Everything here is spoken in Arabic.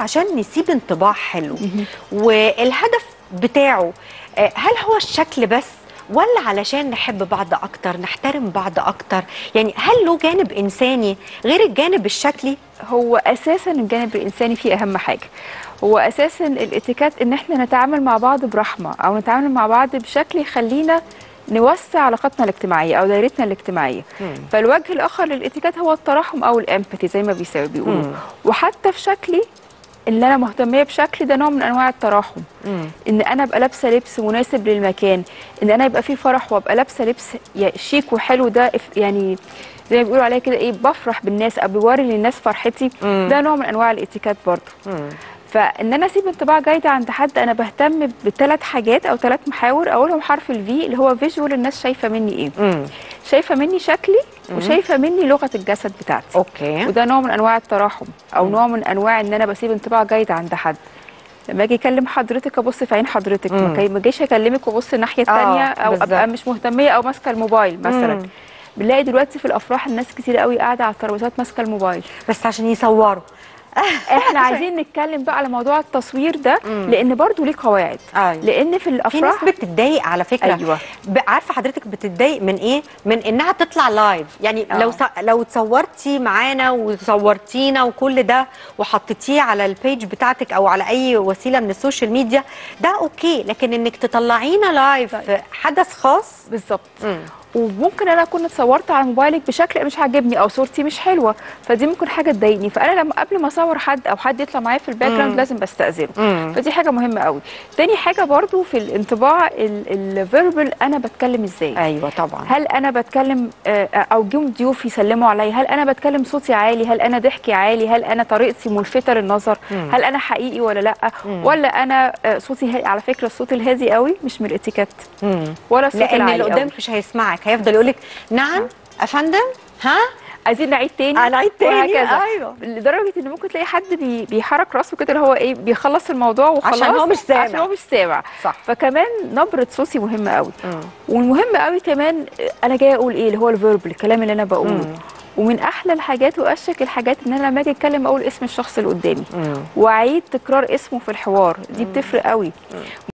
عشان نسيب انطباع حلو. والهدف بتاعه آه، هل هو الشكل بس ولا علشان نحب بعض أكتر نحترم بعض أكتر؟ يعني هل له جانب إنساني غير الجانب الشكلي؟ هو أساسا الجانب الإنساني فيه أهم حاجة. هو أساسا الاتيكات إن إحنا نتعامل مع بعض برحمة أو نتعامل مع بعض بشكل يخلينا نوسع علاقاتنا الاجتماعية أو دايرتنا الاجتماعية. فالوجه الآخر للاتيكات هو الترحم أو الإمباثي زي ما بيساوي بيقولوا. مم. وحتى في شكلي اللي أنا مهتمية بشكلي ده نوع من أنواع التراحم. إن أنا أبقى لابسة لبس مناسب للمكان. إن أنا يبقى في فرح وأبقى لابسة لبس شيك وحلو ده يعني زي ما بيقولوا عليها كده إيه بفرح بالناس أو بوري للناس فرحتي. مم. ده نوع من أنواع الإتيكيت برضه. فإن أنا أسيب انطباع جيد عند حد أنا بهتم بثلاث حاجات أو ثلاث محاور. أولهم حرف ال V اللي هو visual الناس شايفة مني إيه. امم شايفة مني شكلي وشايفة مني لغة الجسد بتاعتي. أوكي. وده نوع من أنواع التراحم أو نوع من أنواع إن أنا بسيب انطباع جيد عند حد. لما أجي أكلم حضرتك أبص في عين حضرتك ما مم. اجيش أكلمك وأبص الناحية آه، الثانية أو بالظبط. ابقى مش مهتمية أو ماسكة الموبايل مثلا. مم. بنلاقي دلوقتي في الأفراح الناس كتير قوي قاعدة على الترابيزات ماسكة الموبايل. بس عشان يصوروا. إحنا عايزين نتكلم بقى على موضوع التصوير ده لأن برضو ليه قواعد أيوة. لأن في في ناس الافراح بتتضايق على فكرة أيوة. عارفة حضرتك بتتضايق من إيه من إنها تطلع live يعني آه. لو لو اتصورتي معانا وصورتينا وكل ده وحطيتيه على ال page بتاعتك أو على أي وسيلة من ال social media ده okay لكن إنك تطلعينا live في حدث خاص بالظبط. وممكن أنا اكون اتصورت على موبايلك بشكل مش عاجبني أو صورتي مش حلوة فدي ممكن حاجة تضايقني. فأنا لما قبل ما اصور حد أو حد يطلع معايا في ال background لازم بستأذنه. مم. فدي حاجة مهمة قوي. تاني حاجة برضو في الانطباع الفيربال أنا بتكلم إزاي؟ أيوه طبعا. هل أنا بتكلم آه، أو جم ضيوف يسلموا عليا؟ هل أنا بتكلم صوتي عالي؟ هل أنا ضحكي عالي؟ هل أنا طريقتي ملفتة للنظر؟ هل أنا حقيقي ولا لأ؟ ولا أنا آه، صوتي على فكرة الصوت الهادي قوي مش من الإتيكيت. مم. ولا الصوت لأن العالي اللي. قدامك مش هيسمعك. هيفضل يقول لك نعم أفندم؟ ها؟ عايزين نعيد تاني؟ هنعيد تاني، وهكذا. أيوة. لدرجة إن ممكن تلاقي حد بي بيحرك راسه كده اللي هو إيه بيخلص الموضوع وخلاص. عشان هو مش سامع. عشان هو مش سامع. صح. فكمان نبرة صوتي مهمة قوي مم. والمهم قوي كمان أنا جاية أقول إيه اللي هو الفيربل الكلام اللي أنا بقوله. مم. ومن أحلى الحاجات وأشك الحاجات إن أنا لما أجي أتكلم أقول اسم الشخص اللي قدامي. مم. وأعيد تكرار اسمه في الحوار. دي بتفرق قوي